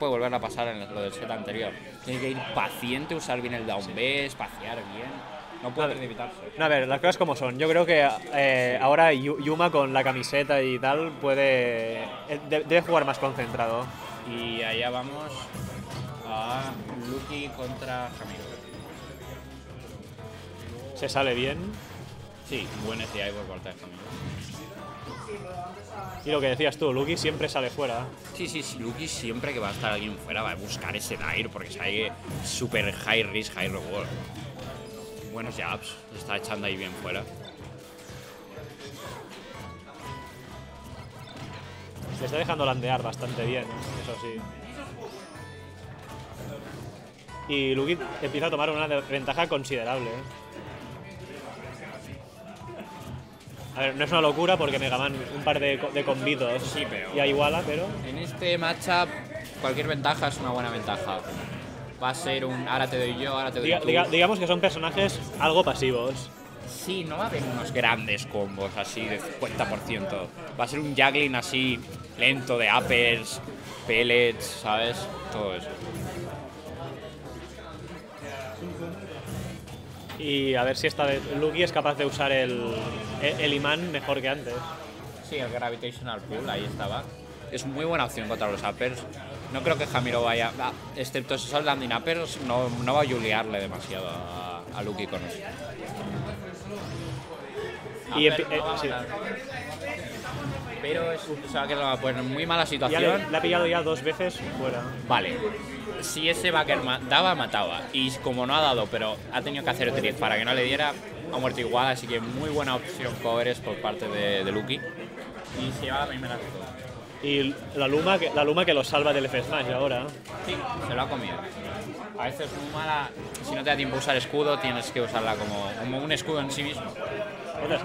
puede volver a pasar en lo del set anterior. Tiene que ir paciente, usar bien el down B, espaciar bien. No puede precipitarse. No, a ver, las cosas como son. Yo creo que eh, ahora Yu- Yuma con la camiseta y tal puede. eh, de- debe jugar más concentrado. Y allá vamos a Lucky contra Jamiro. Se sale bien. Sí, buen SDI por parte de Jamiro. Y lo que decías tú, Lucky siempre sale fuera. Sí, sí, sí, Lucky siempre que va a estar alguien fuera va a buscar ese Dair porque sabe que super high risk, high reward. Buenos jabs, se está echando ahí bien fuera. Se está dejando landear bastante bien, eso sí. Y Lucky empieza a tomar una ventaja considerable. ¿eh? A ver, no es una locura porque Mega Man un par de, de combitos Sí, pero- y a iguala, pero En este matchup, cualquier ventaja es una buena ventaja. Va a ser un ahora te doy yo, ahora te doy diga- tú. diga- digamos que son personajes algo pasivos. Sí, no va a haber unos grandes combos así de 50%. Va a ser un juggling así lento de uppers, pellets, ¿sabes? Todo eso. Y a ver si esta vez Lucky es capaz de usar el, el, el imán mejor que antes. Sí, el Gravitational Pull, ahí estaba. Es muy buena opción contra los uppers. No creo que Jamiro vaya, ah, excepto esos landing uppers, no, no va a juliarle demasiado a, a Lucky con eso. Y eh, no a sí. Pero es, o sea, que lo va a poner en muy mala Ya situación. le, le ha pillado ya dos veces fuera. Vale. Si ese backer ma- daba, mataba. Y como no ha dado, pero ha tenido que hacer drift para que no le diera, ha muerto igual. Así que muy buena opción covers por parte de, de Lucky. Y se lleva la primera. Y la Luma, que, la Luma que lo salva del F Smash ahora. Sí, se lo ha comido. A veces muy mala, si no te da tiempo a usar escudo, tienes que usarla como, como un escudo en sí mismo.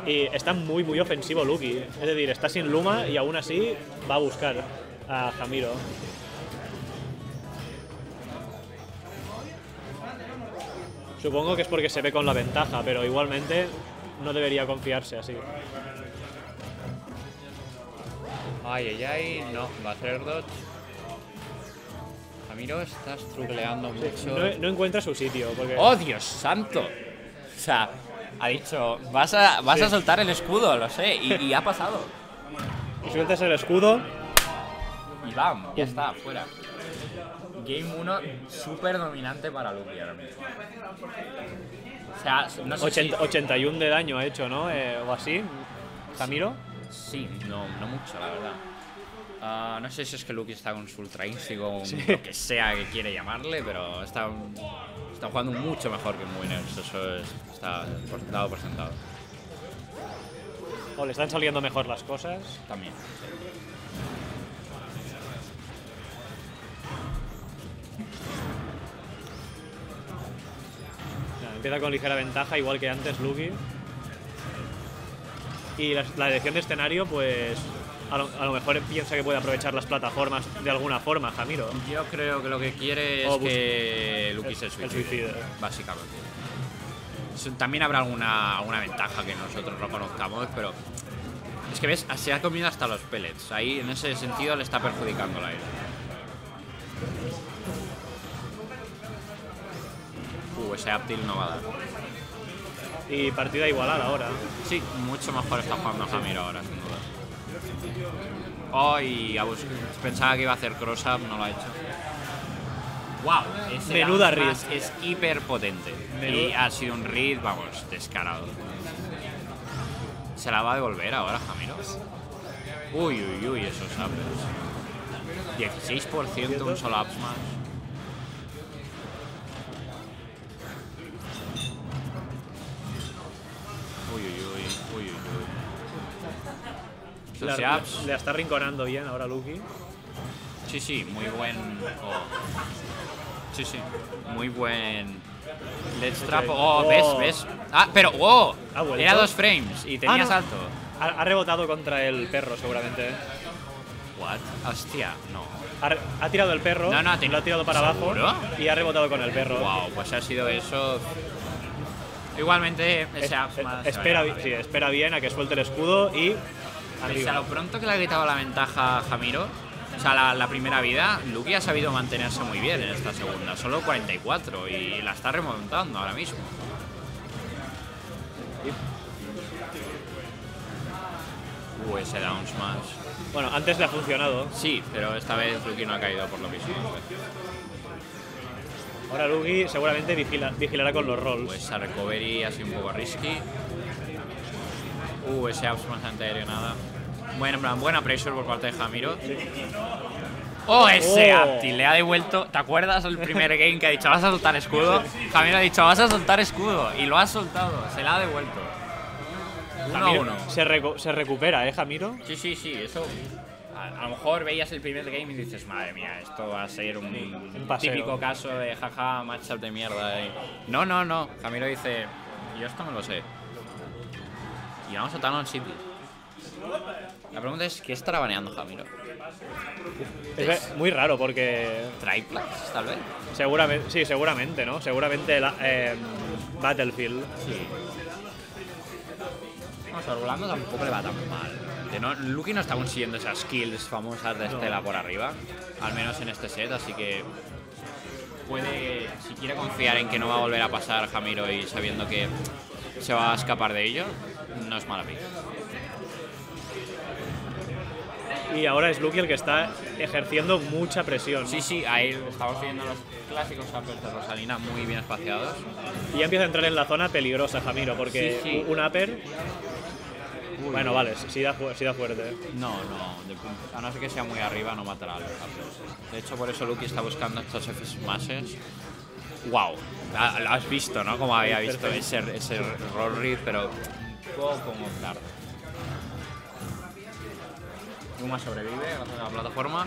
Y está muy, muy ofensivo Lucky. Es decir, está sin Luma y aún así va a buscar a Jamiro. Supongo que es porque se ve con la ventaja, pero igualmente no debería confiarse así. Ay, ay, ay, no, va a hacer dodge. Ramiro, estás trucleando mucho. No, no encuentra su sitio, porque ¡Oh, Dios santo! O sea, ha dicho, vas a, vas a soltar el escudo, lo sé, y, y ha pasado. sueltas el escudo. Y bam, ya está, fuera. Game 1 súper dominante para Lucky ahora mismo. O sea, no sé 80 si... 81 de daño ha hecho, ¿no? Eh, o así. Jamiro. Sí, no, no mucho, la verdad. Ah, no sé si es que Lucky está con su ultra Instinct o lo que sea que quiere llamarle, pero está, está jugando mucho mejor que Winners. Eso es- está por- dado por sentado. O le están saliendo mejor las cosas. También. Nada, Empieza con ligera ventaja, igual que antes Lucky. Y la, la elección de escenario, pues a lo, a lo mejor piensa que puede aprovechar las plataformas de alguna forma, Jamiro. Yo creo que lo que quiere es que el- se suicide. suicide. Básicamente. También habrá alguna, alguna ventaja que nosotros no conozcamos, pero. Es que ves, se ha comido hasta los pellets. Ahí, en ese sentido, le está perjudicando la ira. Ese uptilt no va a dar. Y partida igualada ahora. Sí, mucho mejor está jugando Jamiro ahora, sin duda. Oh, y pensaba que iba a hacer cross-up, no lo ha hecho. ¡Wow! Ese Menuda read. es hiper potente. Y ha sido un read, vamos, descarado. ¿Se la va a devolver ahora Jamiro? Uy, uy, uy, esos uppers. 16% un solo up Le, Esos jabs, le está rinconando bien ahora Lucky. sí, sí, muy buen. oh. Sí, sí, muy buen. Let's trap. Oh, Oh. ves, ves. Ah, pero, wow. ¿Ha vuelto? Era dos frames y tenía Ah, no. salto. Ha, ha rebotado contra el perro, seguramente. What? Hostia, no. Ha, tirado el perro, No, no, ha lo ha tirado para ¿Seguro? abajo y ha rebotado con el perro. Wow, pues ha sido eso. Igualmente, ese Es- up eh, espera, va a bi- sí, espera bien a que suelte el escudo y Pese a arriba. lo pronto que le ha quitado la ventaja a Jamiro, O sea, la, la primera vida, Luki ha sabido mantenerse muy bien en esta segunda. Solo 44 y la está remontando ahora mismo. Uh, ese down smash. Bueno, antes le ha funcionado. Sí, pero esta vez Luki no ha caído por lo mismo. Ahora Lugi seguramente vigila- vigilará con los rolls. Pues esa recovery ha sido un poco risky. Uh, ese up smash antiaéreo nada. Bueno, en plan, buena pressure por parte de Jamiro. Oh, ese Oh. Apti le ha devuelto. ¿Te acuerdas el primer game que ha dicho vas a soltar escudo? Jamiro ha dicho vas a soltar escudo y lo ha soltado, se la ha devuelto. Uno. Se, recu- se recupera, ¿eh, Jamiro? Sí, sí, sí, eso. A, a lo mejor veías el primer game y dices, madre mía, esto va a ser un, típico caso de jaja, matchup de mierda. y- No, no, no. Jamiro dice, yo esto me lo sé. Y vamos a Talon City. La pregunta es, ¿qué estará baneando Jamiro? Es muy raro porque ¿Triplex, tal vez? seguramente, sí, seguramente, ¿no? Seguramente la- eh, Battlefield. Sí. Vamos, a Orlando tampoco le va tan mal. No, Lucky no está consiguiendo esas kills famosas de Estela por arriba, al menos en este set, así que puede, si quiere confiar en que no va a volver a pasar Jamiro y sabiendo que se va a escapar de ello, no es mala pick. Y ahora es Lucky el que está ejerciendo mucha presión. Sí, sí, ahí estamos viendo los clásicos uppers de Rosalina muy bien espaciados. Y ya empieza a entrar en la zona peligrosa Jamiro, porque Sí, sí. un upper. Bueno, vale, sí da, sí da fuerte. No, no, de a no ser que sea muy arriba, no matará a los uppers. De hecho, por eso Lucky está buscando estos F smashes. ¡Wow! Lo has visto, ¿no? Como había visto Perfecto. ese, ese roll read, pero poco como tarde. Yuma sobrevive gracias a la plataforma.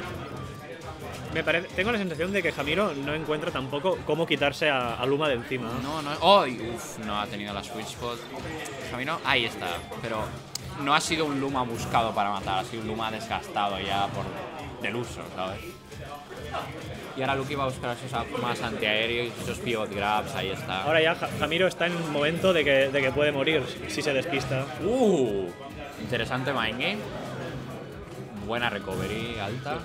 Me parece, tengo la sensación de que Jamiro no encuentra tampoco cómo quitarse a, a Luma de encima. No, no. ¡Oh! Uf, no ha tenido la sweet spot. Camino, ahí está. Pero no ha sido un Luma buscado para matar, ha sido un Luma desgastado ya por del uso, ¿sabes? Y ahora Lucky va a buscar esos más antiaéreos, esos pivot grabs, ahí está. Ahora ya Ja- Jamiro está en un momento de que, de que puede morir si se despista. ¡Uh! Interesante mind game. Buena recovery alta.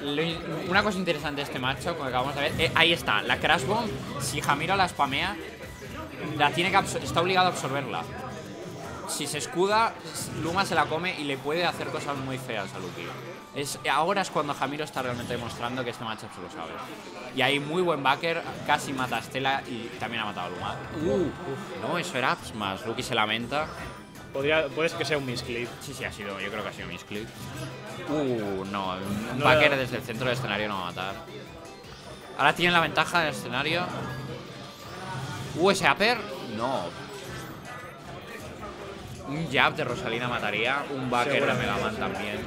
Lo- una cosa interesante de este macho, como acabamos de ver, eh, ahí está, la Crash Bomb, si Jamiro la spamea, la tiene que está obligado a absorberla. Si se escuda, Luma se la come y le puede hacer cosas muy feas a Lucky. Es, ahora es cuando Jamiro está realmente demostrando que este matchup se lo sabe. Y hay muy buen backer, casi mata a Stella y también ha matado a Luma. Uh, no, eso era más. Lucky se lamenta. Podría, puede que sea un misclick. Sí, sí, ha sido, yo creo que ha sido misclick. Uh, no, un No backer era- desde el centro del escenario no va a matar. Ahora tiene la ventaja del escenario. Uh, ese upper, no. Un jab de Rosalina mataría, un backer de Seguramente. Megaman también.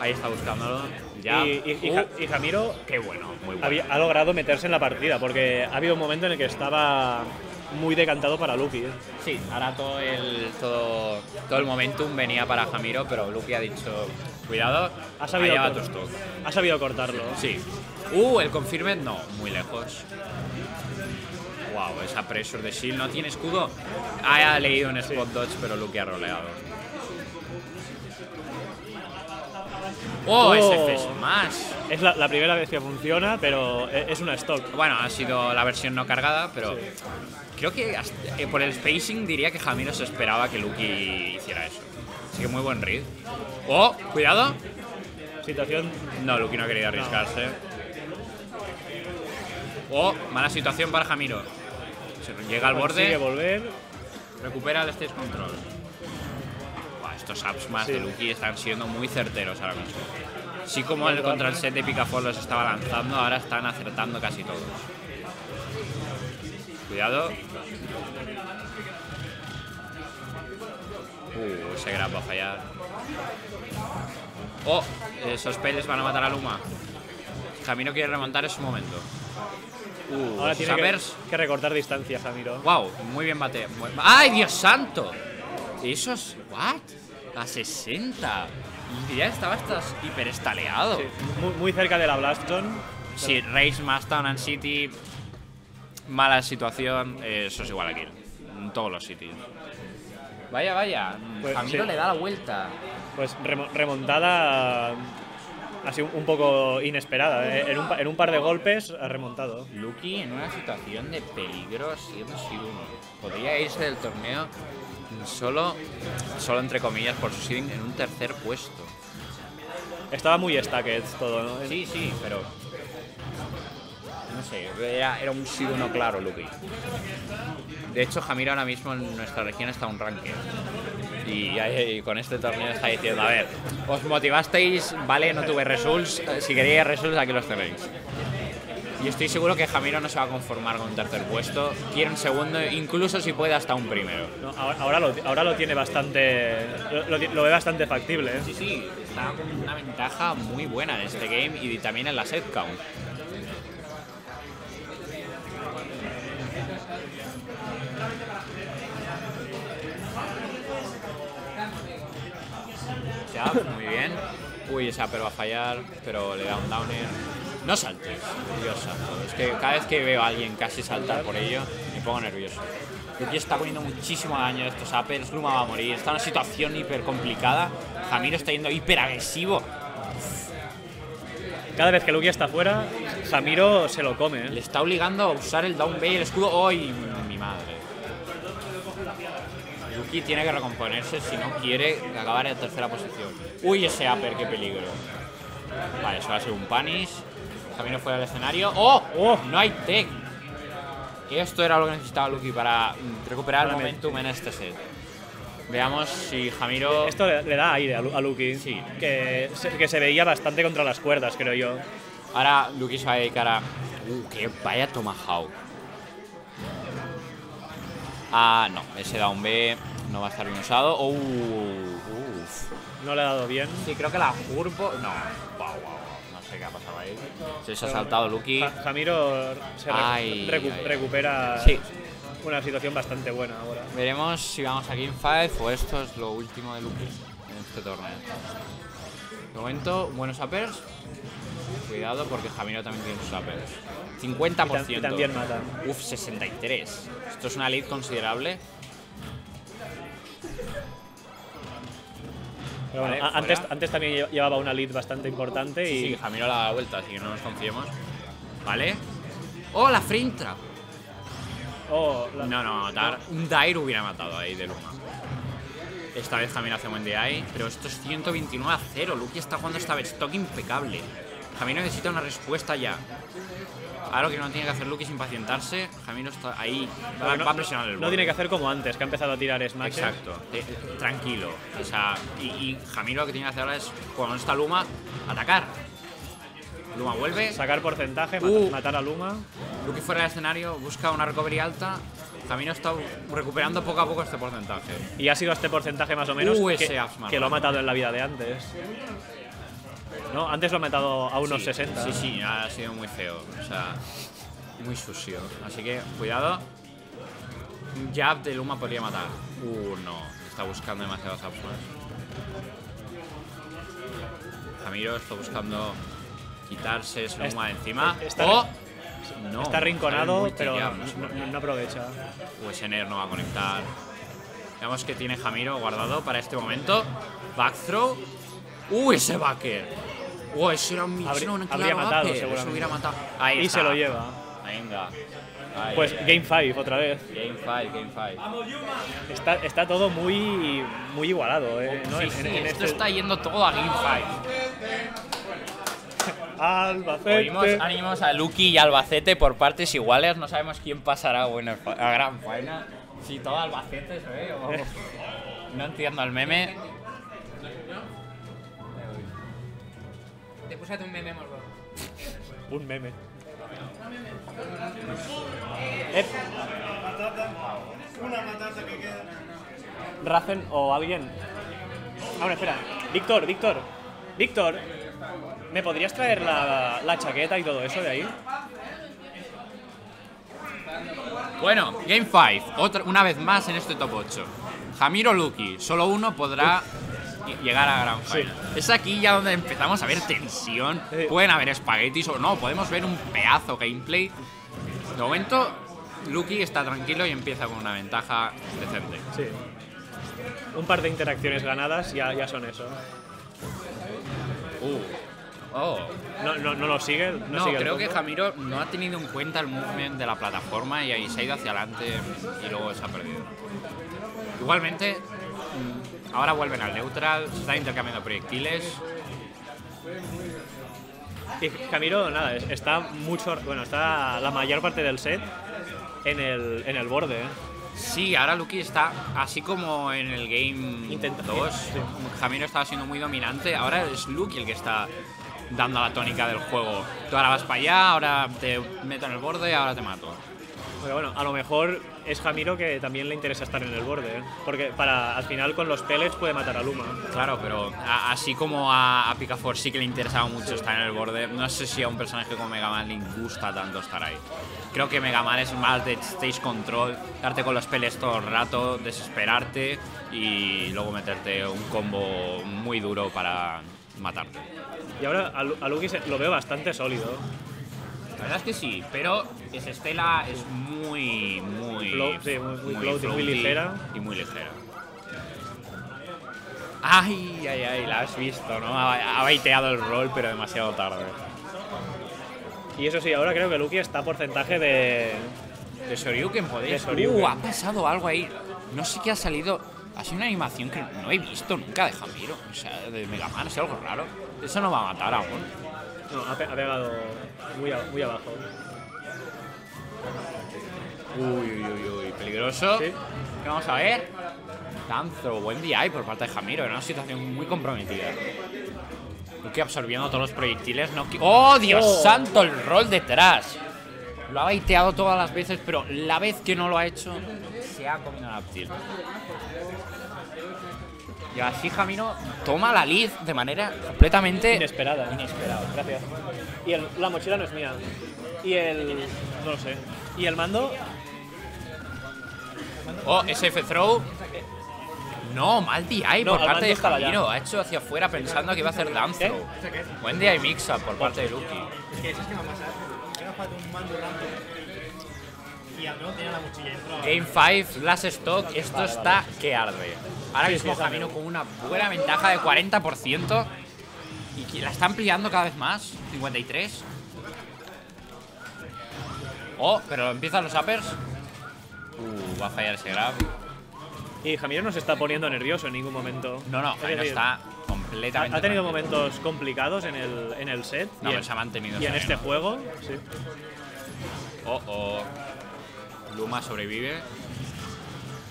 Ahí está buscándolo. Jab. Y, y- y Uh, Ja- y Jamiro qué bueno, muy bueno. ha logrado meterse en la partida porque ha habido un momento en el que estaba muy decantado para Lucky. Sí, ahora todo el, todo, todo el momentum venía para Jamiro, pero Lucky ha dicho, cuidado, Ha sabido, allá va cor- tu stock. ha sabido cortarlo. Sí. Uh, el confirmed no, muy lejos. Wow, esa pressure de Shield no tiene escudo. Ha leído un spot dodge, pero Luke ha roleado. Oh, Oh. ese F smash. Es la, la primera vez que funciona, pero e- es una stock. Bueno, ha sido la versión no cargada, pero creo que hasta- eh, por el spacing diría que Jamiro se esperaba que Lucky hiciera eso. Así que muy buen read. Oh, cuidado. Situación No, Lucky no ha querido arriesgarse. Oh, mala situación para Jamiro. Se llega al consigue borde, volver. recupera el stage control. Estos ups más Sí. de Lucky están siendo muy certeros ahora mismo. Sí como el contra el set de Picafort los estaba lanzando, ahora están acertando casi todos. Cuidado. Uh, ese grab va a fallar. Oh, esos peles van a matar a Luma. Jamiro quiere remontar en su momento. Uh, Ahora tiene que, recortar distancia, Jamiro. Wow, muy bien bate. muy- ¡Ay, Dios santo! Esos. ¿What? A 60. Y ya estaba estás hiperestaleado. Sí, muy, muy cerca de la Blast Zone. Sí, Race, Mastown and City. Mala situación. eso es igual aquí. En todos los sitios. Vaya, vaya. Pues, Jamiro sí. le da la vuelta. Pues remo- remontada ha sido un poco inesperada. ¿eh? En, un, en un par de golpes ha remontado. Lucky en una situación de peligro siendo sido uno. Podría irse del torneo solo, solo entre comillas, por su seeding en un tercer puesto. Estaba muy stacked todo, ¿no? Sí, sí, pero. No sé, era, era un sí uno claro, Lucky. De hecho, Jamiro ahora mismo en nuestra región está un ranking. Y, y con este torneo está diciendo: A ver, os motivasteis, vale, no tuve results. eh, Si queríais results, aquí los tenéis. Y estoy seguro que Jamiro no se va a conformar con un tercer puesto. Quiere un segundo, incluso si puede, hasta un primero. No, ahora, ahora lo, ahora lo tiene bastante. Lo, lo lo ve bastante factible, ¿eh? Sí, sí, está con una ventaja muy buena en este game y también en la set count. Muy bien. Uy, esa pero va a fallar, pero le da un downer. No saltes, Dios santo. Es que cada vez que veo a alguien casi saltar por ello, me pongo nervioso. Luki está poniendo muchísimo daño de estos uppers, Luma va a morir, está en una situación hiper complicada. Jamiro está yendo hiper agresivo. Cada vez que Lucky está fuera, Jamiro se lo come, Le ¿eh? está obligando a usar el down B y el escudo. ¡Ay, mi madre! Luki tiene que recomponerse si no quiere acabar en tercera posición. ¡Uy, ese upper, qué peligro! Vale, eso va a ser un punish. Camino fuera del escenario. ¡Oh! ¡Oh! No hay tech. Esto era lo que necesitaba Luki para mm, recuperar el momentum en este set. Veamos si Jamiro. Esto le, da aire a, Lu- a Lucky. Sí. Que se, que se veía bastante contra las cuerdas, creo yo. Ahora Luki se va a dedicar a. ¡Uh, qué vaya Tomahawk! Ah, no, ese down B no va a estar bien usado. ¡Uh! uf. No le ha dado bien. Sí, creo que la Jurbo. No, wow, wow. No sé qué ha pasado ahí. Se se ha saltado. Ja- Jamiro se recu- Ay, recu- ay, ay. recupera Sí. una situación bastante buena ahora. Veremos si vamos a Game 5 o esto es lo último de Luki en este torneo. De momento, buenos uppers. Cuidado porque Jamiro también tiene sus uppers. 50%. Y tam- y también mata. Uf, 63. Esto es una lead considerable. Pero bueno, Vale, a- antes, también lle- llevaba una lead bastante importante y Sí, Jamiro la da vuelta, así que no nos confiemos. ¿Vale? ¡Oh, la frame trap! Oh, la- No, no. Un Dair hubiera matado ahí de Luma. Esta vez también hace buen DI, pero esto es 129 a 0. Lucky está jugando esta vez stock impecable. Jamiro necesita una respuesta ya. Ahora lo que no tiene que hacer Lucky es impacientarse. Jamiro está ahí. Va, Porque no, va a presionar el no borde. tiene que hacer como antes, que ha empezado a tirar smash. Exacto, eh, tranquilo. O sea, y, y Jamiro lo que tiene que hacer ahora es, cuando está Luma, atacar. Luma vuelve. Sacar porcentaje, Uh. matar a Luma. Lucky fuera del escenario, busca una recovery alta. Jamiro está recuperando poco a poco este porcentaje. Y ha sido este porcentaje más o menos Uh, que lo ha matado en la vida de antes. ¿No? Antes lo ha matado a unos Sí, 60. Sí, sí, ha sido muy feo. O sea, muy sucio. Así que, cuidado. Un jab de Luma podría matar. Uh, no. Está buscando demasiados up smash. Jamiro está buscando quitarse ese Luma de encima. está- ¡Oh! No, Está rinconado, pero no, no aprovecha. USNR no va a conectar. Veamos que tiene Jamiro guardado para este momento. Back throw. ¡Uh, ese backer! ¡Uh, ese era un Habría- eso no, un habría claro matado, Eso seguramente. hubiera matado. Ahí Y está. se lo lleva. Venga. Ahí, Pues ahí. Game 5 otra vez. Game 5, Game 5. Está, está todo muy, muy igualado, ¿eh? ¿no? Sí, En- sí, en- en esto este- está yendo todo a Game 5. Albacete. Oímos ánimos a Lucky y Albacete por partes iguales. No sabemos quién pasará bueno, a Gran Final. Si todo Albacete se ve o... No entiendo el meme. Te puse un meme molt bo. Un meme. Eh, Razen o alguien. Ah, bueno, espera. Víctor, Víctor. Víctor. ¿Me podrías traer la, la chaqueta y todo eso de ahí? Bueno, Game 5, otra, una vez más en este top 8. Jamiro Lucky, solo uno podrá llegar a Gran Final. Es aquí ya donde empezamos a ver tensión. Sí. Pueden haber espaguetis o no, podemos ver un pedazo gameplay. De momento, Lucky está tranquilo y empieza con una ventaja decente. Sí. Un par de interacciones ganadas ya, ya son eso. Uh, Oh. No, no, no lo sigue. No, No, sigue el creo que. Jamiro no ha tenido en cuenta el movement de la plataforma y ahí se ha ido hacia adelante y luego se ha perdido. Igualmente, ahora vuelven al neutral, se están intercambiando proyectiles. Y Camilo, nada, es- está mucho. Bueno, está la mayor parte del set en el, en el borde. ¿eh? Sí, ahora Lucky está, así como en el game Intenta- 2, sí. Jamiro estaba siendo muy dominante, ahora es Lucky el que está dando la tónica del juego. Tú ahora vas para allá, ahora te meto en el borde, ahora te mato. Pero bueno, a lo mejor es Jamiro que también le interesa estar en el borde. ¿eh? Porque para al final con los pellets puede matar a Luma. Claro, pero a- así como a, a sí que le interesaba mucho estar en el borde, no sé si a un personaje como Mega Man le gusta tanto estar ahí. Creo que Mega Man es más de stage control, darte con los peles todo el rato, desesperarte y luego meterte un combo muy duro para matarte. Y ahora a, Lu- a se- lo veo bastante sólido. La verdad es que sí, pero esa estela es muy, muy. Flow- sí, muy- ligera. Y muy ligera. Ay, ay, ay, la has visto, ¿no? Ha, ha baiteado el rol, pero demasiado tarde. Y eso sí, ahora creo que Lucky está a porcentaje de. De Shoryuken podéis. De Shoryuken. Uh, ha pasado algo ahí. No sé qué ha salido. Ha sido una animación que no he visto nunca de Jamiro. O sea, de Mega Man, ha sido algo raro. Eso no va a matar aún. No, ha, pe- ha pegado muy, muy abajo. Uy, uy, uy, uy, peligroso. Sí. ¿Qué vamos a ver? Danzo, buen DI por parte de Jamiro, en una situación muy comprometida. Lucky absorbiendo todos los proyectiles. No... ¡Oh, Dios Oh. santo! El rol detrás. Lo ha baiteado todas las veces, pero la vez que no lo ha hecho, se ha comido la. Y así Jamiro toma la lead de manera completamente Inesperada. inesperada. Gracias. Y el- la mochila no es mía. Y el. No lo sé. Y el mando. Oh, SF throw. No, mal DI No, por parte de. Jamiro. Ha hecho hacia afuera pensando que iba a hacer down throw. Buen DI mix up por parte de Lucky. Es que eso es que me ha pasado. Un mando random y al menos tenía la mochila dentro. Game 5, last stock. Esto está que arde. Ahora Sí, mismo sí, Jamiro con una buena ventaja de 40%. Y la está ampliando cada vez más. 53. Oh, pero empiezan los uppers. Uh, va a fallar ese grab. Y Jamiro no se está poniendo nervioso en ningún momento. No, no, Es Jamiro decir, está completamente. ha tenido tranquilo. momentos complicados en el, en el set. No, y pero en, se ha mantenido y en este juego, sí. Oh, oh. Luma sobrevive.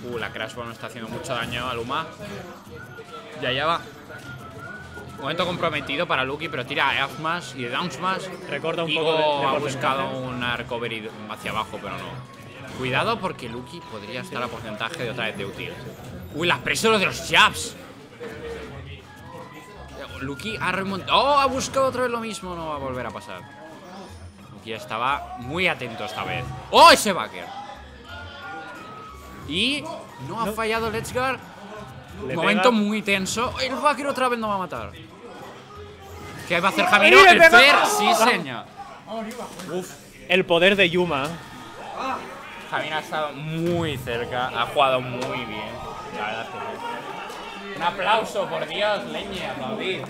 Uh, la Crash Bomb está haciendo mucho daño a Luma. Ya, ya va. Momento comprometido para Lucky, pero tira F smash y de down smash. Recorta un Igo poco de- de ha buscado una recovery hacia abajo, pero no. Cuidado porque Lucky podría estar a porcentaje de otra vez de útil. Uy, la presión de los jabs. Lucky ha remontado. ¡Oh! Ha buscado otra vez lo mismo. No va a volver a pasar. Lucky estaba muy atento esta vez. ¡Oh! Ese backer. Y no ha No. fallado Let's Guard. Le Momento pega- muy tenso. El backer otra vez no va a matar. ¿Qué va a hacer Jamiro? ¡Ay, le El! Fer, sí, señor. El poder de Yuma. Jamiro ha estado muy cerca, ha jugado muy bien. La verdad es que. Un aplauso, por Dios, leñe, aplaudir.